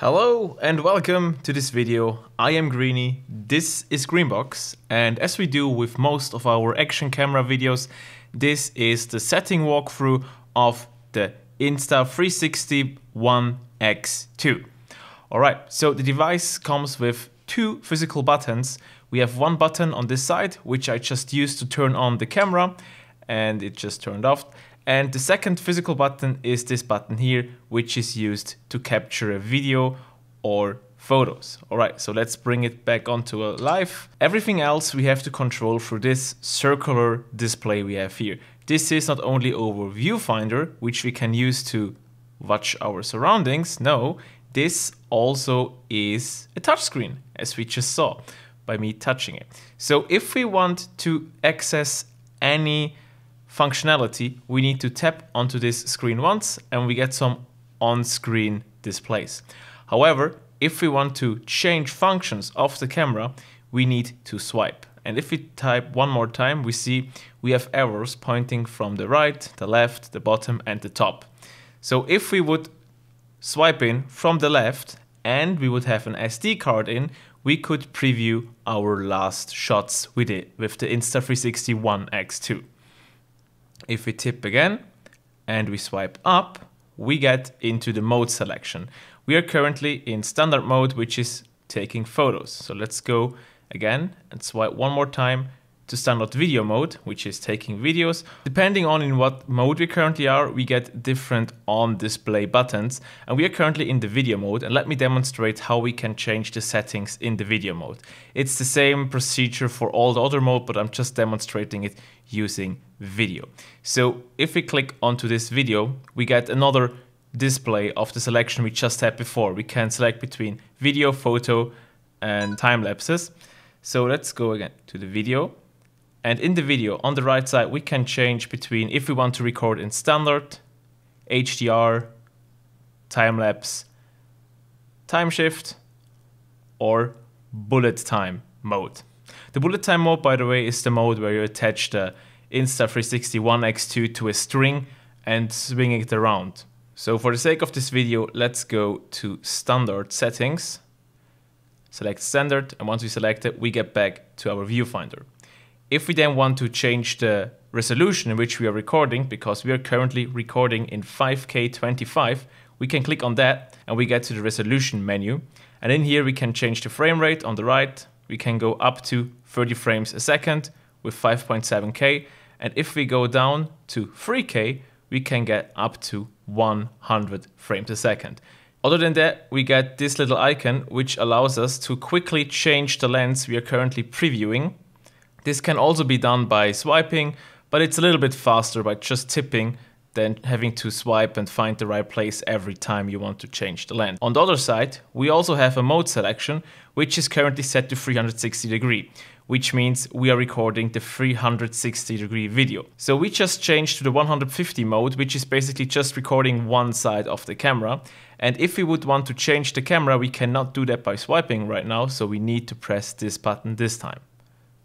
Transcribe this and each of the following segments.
Hello and welcome to this video. I am Greeny, this is Greenbox, and as we do with most of our action camera videos, this is the setting walkthrough of the Insta360 One X2. Alright, so the device comes with two physical buttons. We have one button on this side, which I just used to turn on the camera, and it just turned off. And the second physical button is this button here, which is used to capture a video or photos. All right, so let's bring it back onto a live. Everything else we have to control through this circular display we have here. This is not only our viewfinder, which we can use to watch our surroundings. No, this also is a touchscreen, as we just saw by me touching it. So if we want to access any functionality, we need to tap onto this screen once and we get some on-screen displays. However, if we want to change functions of the camera, we need to swipe. And if we type one more time, we see we have arrows pointing from the right, the left, the bottom and the top. So if we would swipe in from the left and we would have an SD card in, we could preview our last shots with it with the Insta360 One X2. If we tip again and we swipe up, we get into the mode selection. We are currently in standard mode, which is taking photos. So let's go again and swipe one more time to standard video mode, which is taking videos. Depending on in what mode we currently are, we get different on display buttons. And we are currently in the video mode. And let me demonstrate how we can change the settings in the video mode. It's the same procedure for all the other mode, but I'm just demonstrating it using video. So if we click onto this video, we get another display of the selection we just had before. We can select between video, photo, and time lapses. So let's go again to the video and in the video, on the right side, we can change between if we want to record in standard, HDR, time-lapse, time shift, or bullet time mode. The bullet time mode, by the way, is the mode where you attach the Insta360 One X2 to a string and swing it around. So for the sake of this video, let's go to standard settings, select standard, and once we select it, we get back to our viewfinder. If we then want to change the resolution in which we are recording, because we are currently recording in 5K 25, we can click on that and we get to the resolution menu. And in here we can change the frame rate on the right. We can go up to 30 frames a second with 5.7K. And if we go down to 3K, we can get up to 100 frames a second. Other than that, we get this little icon, which allows us to quickly change the lens we are currently previewing this can also be done by swiping, but it's a little bit faster by just tipping than having to swipe and find the right place every time you want to change the lens. On the other side, we also have a mode selection, which is currently set to 360 degree, which means we are recording the 360 degree video. So we just changed to the 150 mode, which is basically just recording one side of the camera. And if we would want to change the camera, we cannot do that by swiping right now, so we need to press this button this time.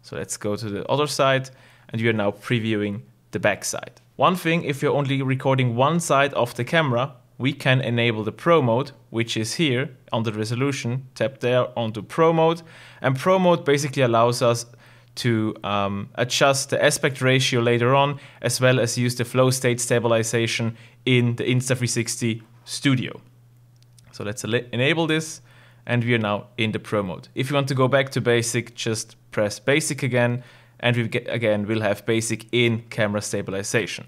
So let's go to the other side and are now previewing the back side. One thing, if you're only recording one side of the camera, we can enable the Pro mode, which is here on the resolution, tap there onto Pro mode. And Pro mode basically allows us to um, adjust the aspect ratio later on, as well as use the flow state stabilization in the Insta360 Studio. So let's enable this and we are now in the pro mode. If you want to go back to basic, just press basic again, and we get, again we'll have basic in camera stabilization.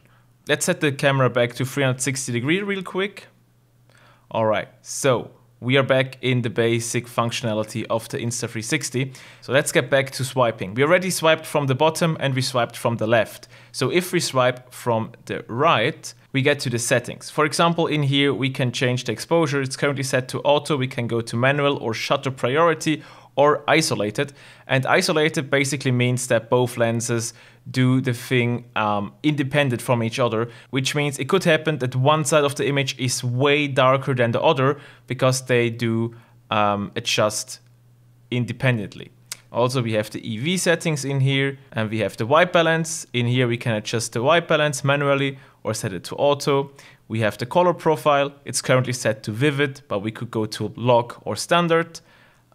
Let's set the camera back to 360 degree real quick. All right, so we are back in the basic functionality of the Insta360. So let's get back to swiping. We already swiped from the bottom and we swiped from the left. So if we swipe from the right, we get to the settings. For example, in here, we can change the exposure. It's currently set to auto. We can go to manual or shutter priority or isolated. And isolated basically means that both lenses do the thing um, independent from each other, which means it could happen that one side of the image is way darker than the other because they do um, adjust independently. Also, we have the EV settings in here and we have the white balance. In here, we can adjust the white balance manually or set it to auto. we have the color profile. It's currently set to vivid, but we could go to log or standard.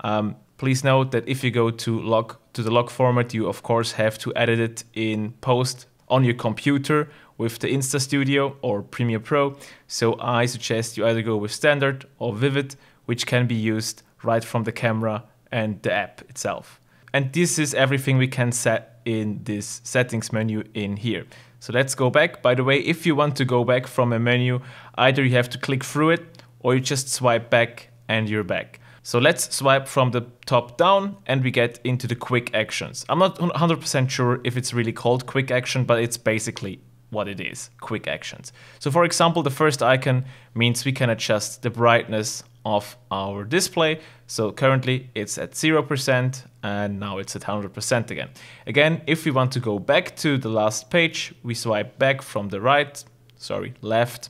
Um, please note that if you go to log to the log format, you of course have to edit it in post on your computer with the Insta Studio or Premiere Pro. So I suggest you either go with standard or vivid, which can be used right from the camera and the app itself. And this is everything we can set in this settings menu in here. So let's go back. By the way, if you want to go back from a menu, either you have to click through it or you just swipe back and you're back. So let's swipe from the top down and we get into the quick actions. I'm not 100% sure if it's really called quick action, but it's basically what it is, quick actions. So for example, the first icon means we can adjust the brightness of our display. So currently it's at 0% and now it's at 100% again. Again, if we want to go back to the last page, we swipe back from the right, sorry, left.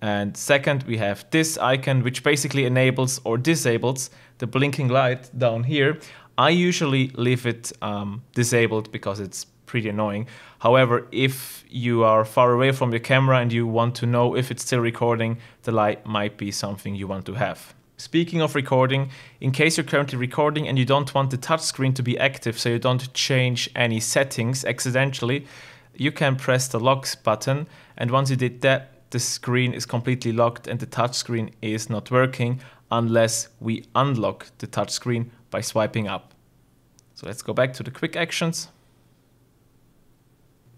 And second, we have this icon, which basically enables or disables the blinking light down here. I usually leave it um, disabled because it's pretty annoying. However, if you are far away from your camera and you want to know if it's still recording, the light might be something you want to have. Speaking of recording, in case you're currently recording and you don't want the touchscreen to be active so you don't change any settings accidentally, you can press the lock button and once you did that, the screen is completely locked and the touchscreen is not working unless we unlock the touchscreen by swiping up. So let's go back to the quick actions.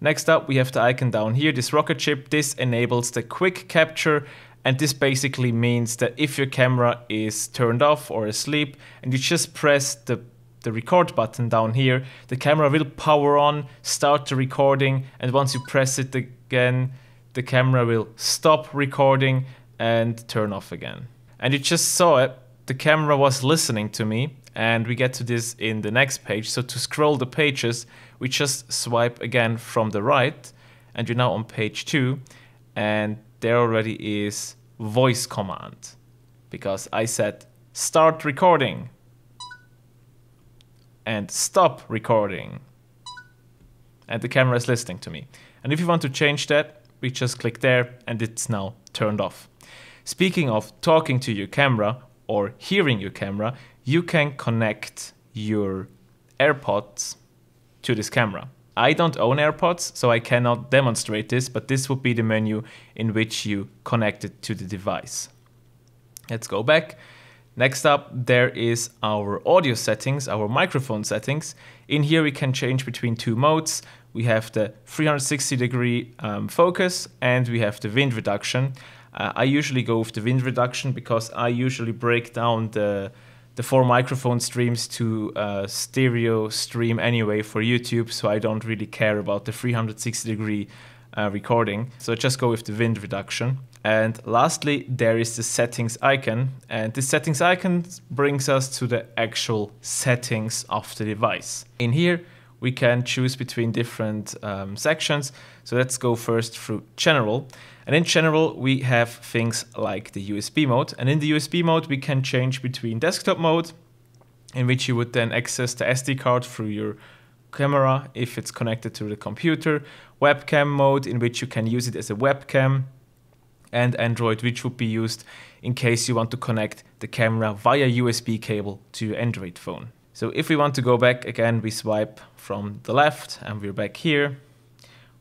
Next up, we have the icon down here, this rocket ship. This enables the quick capture and this basically means that if your camera is turned off or asleep and you just press the, the record button down here, the camera will power on, start the recording, and once you press it again, the camera will stop recording and turn off again. And you just saw it, the camera was listening to me and we get to this in the next page. So to scroll the pages, we just swipe again from the right and you're now on page two and there already is voice command because I said start recording and stop recording and the camera is listening to me. And if you want to change that, we just click there and it's now turned off. Speaking of talking to your camera or hearing your camera, you can connect your AirPods to this camera. I don't own AirPods, so I cannot demonstrate this, but this would be the menu in which you connect it to the device. Let's go back. Next up, there is our audio settings, our microphone settings. In here, we can change between two modes. We have the 360 degree um, focus and we have the wind reduction. Uh, I usually go with the wind reduction because I usually break down the the four microphone streams to uh, stereo stream anyway for YouTube, so I don't really care about the 360 degree uh, recording. So just go with the wind reduction. And lastly, there is the settings icon. And this settings icon brings us to the actual settings of the device. In here, we can choose between different um, sections. So let's go first through general. And in general, we have things like the USB mode. And in the USB mode, we can change between desktop mode, in which you would then access the SD card through your camera if it's connected to the computer, webcam mode, in which you can use it as a webcam, and Android, which would be used in case you want to connect the camera via USB cable to your Android phone. So if we want to go back again, we swipe from the left and we're back here.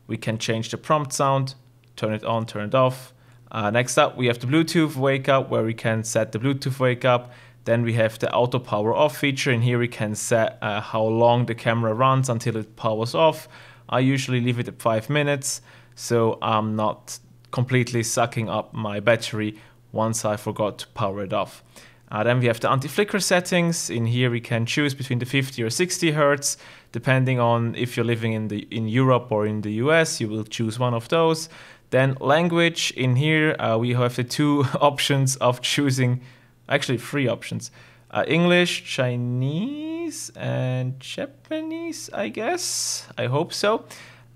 We can change the prompt sound, turn it on, turn it off. Uh, next up, we have the Bluetooth wake up where we can set the Bluetooth wake up. Then we have the auto power off feature and here we can set uh, how long the camera runs until it powers off. I usually leave it at five minutes so I'm not completely sucking up my battery once I forgot to power it off. Uh, then we have the anti-flicker settings. In here we can choose between the 50 or 60 hertz, depending on if you're living in the in Europe or in the US. You will choose one of those. Then language. In here uh, we have the two options of choosing, actually three options: uh, English, Chinese, and Japanese. I guess. I hope so.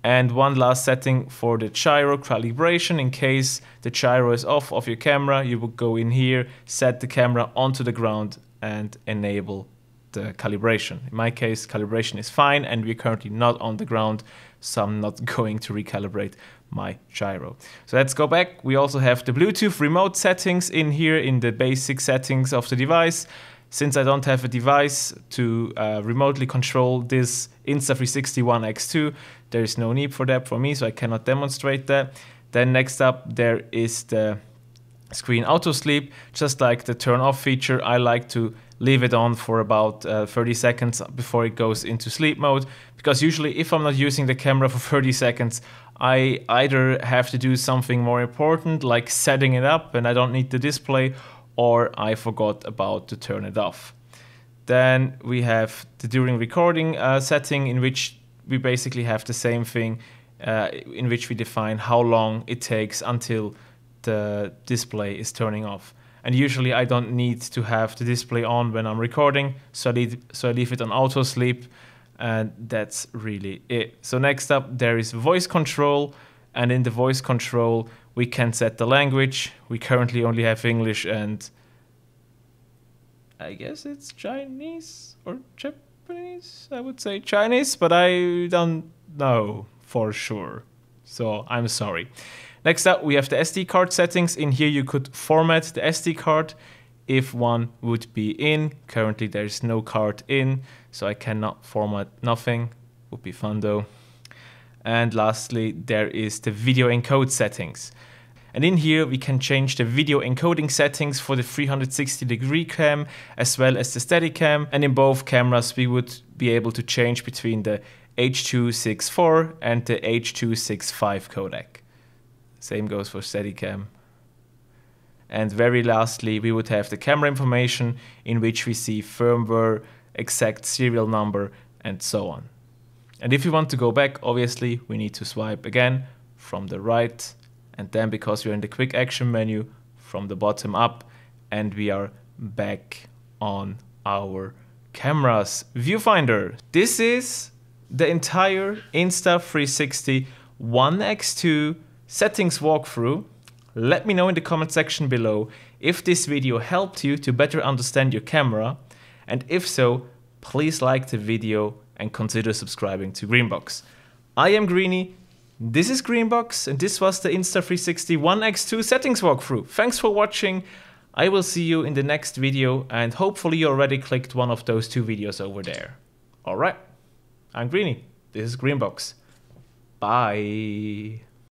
And one last setting for the gyro calibration. In case the gyro is off of your camera, you would go in here, set the camera onto the ground and enable the calibration. In my case, calibration is fine and we're currently not on the ground, so I'm not going to recalibrate my gyro. So let's go back. We also have the Bluetooth remote settings in here in the basic settings of the device. Since I don't have a device to uh, remotely control this Insta360 One X2, there is no need for that for me, so I cannot demonstrate that. Then next up, there is the screen auto sleep. Just like the turn off feature, I like to leave it on for about uh, 30 seconds before it goes into sleep mode. Because usually if I'm not using the camera for 30 seconds, I either have to do something more important like setting it up and I don't need the display or I forgot about to turn it off. Then we have the during recording uh, setting in which we basically have the same thing uh, in which we define how long it takes until the display is turning off. And usually I don't need to have the display on when I'm recording, so I leave, so I leave it on auto sleep, and that's really it. So next up there is voice control, and in the voice control we can set the language. We currently only have English and I guess it's Chinese or Japanese. I would say Chinese, but I don't know for sure. So I'm sorry. Next up, we have the SD card settings. In here, you could format the SD card if one would be in. Currently, there's no card in, so I cannot format nothing. Would be fun though. And lastly, there is the video encode settings. And in here, we can change the video encoding settings for the 360 degree cam as well as the Steadicam. And in both cameras, we would be able to change between the H.264 and the H.265 codec. Same goes for Steadicam. And very lastly, we would have the camera information in which we see firmware, exact serial number, and so on. And if we want to go back, obviously, we need to swipe again from the right, and then because we're in the quick action menu, from the bottom up, and we are back on our camera's viewfinder. This is the entire Insta360 One X2 settings walkthrough. Let me know in the comment section below if this video helped you to better understand your camera and if so, please like the video and consider subscribing to Greenbox. I am Greeny, this is Greenbox and this was the Insta360 One X2 settings walkthrough. Thanks for watching, I will see you in the next video and hopefully you already clicked one of those two videos over there. Alright, I'm Greeny, this is Greenbox. Bye.